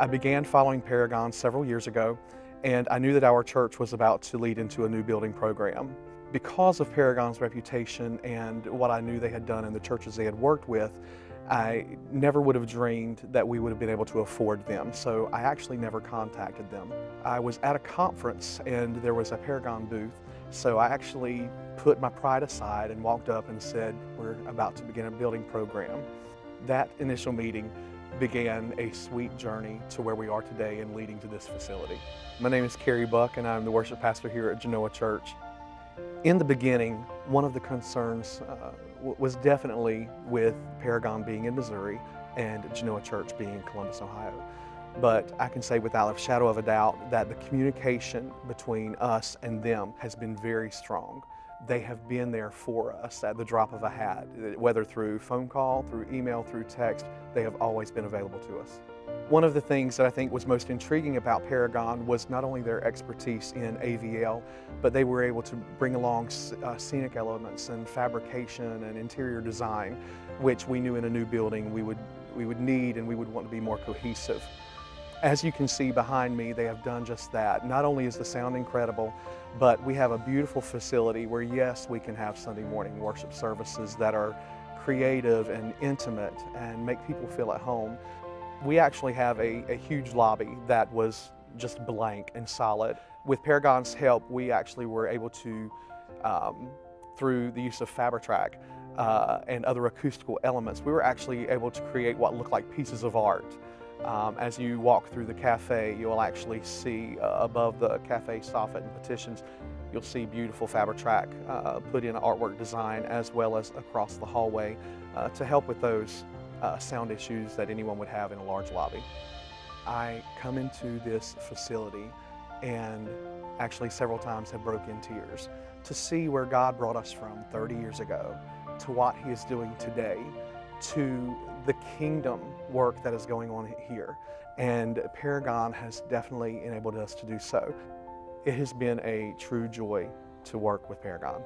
I began following Paragon several years ago, and I knew that our church was about to lead into a new building program. Because of Paragon's reputation and what I knew they had done in the churches they had worked with, I never would have dreamed that we would have been able to afford them, so I actually never contacted them. I was at a conference and there was a Paragon booth, so I actually put my pride aside and walked up and said, we're about to begin a building program. That initial meeting began a sweet journey to where we are today and leading to this facility. My name is Kerry Buck and I'm the worship pastor here at Genoa Church. In the beginning, one of the concerns uh, was definitely with Paragon being in Missouri and Genoa Church being in Columbus, Ohio. But I can say without a shadow of a doubt that the communication between us and them has been very strong. They have been there for us at the drop of a hat, whether through phone call, through email, through text, they have always been available to us. One of the things that I think was most intriguing about Paragon was not only their expertise in AVL, but they were able to bring along uh, scenic elements and fabrication and interior design, which we knew in a new building we would, we would need and we would want to be more cohesive. As you can see behind me, they have done just that. Not only is the sound incredible, but we have a beautiful facility where yes, we can have Sunday morning worship services that are creative and intimate and make people feel at home. We actually have a, a huge lobby that was just blank and solid. With Paragon's help, we actually were able to, um, through the use of Fabri-Trak uh, and other acoustical elements, we were actually able to create what looked like pieces of art. Um, as you walk through the cafe, you'll actually see uh, above the cafe soffit and petitions, you'll see beautiful Fabri-Trak uh, put in artwork design as well as across the hallway uh, to help with those uh, sound issues that anyone would have in a large lobby. I come into this facility and actually several times have broken in tears to see where God brought us from 30 years ago to what he is doing today to the kingdom work that is going on here. And Paragon has definitely enabled us to do so. It has been a true joy to work with Paragon.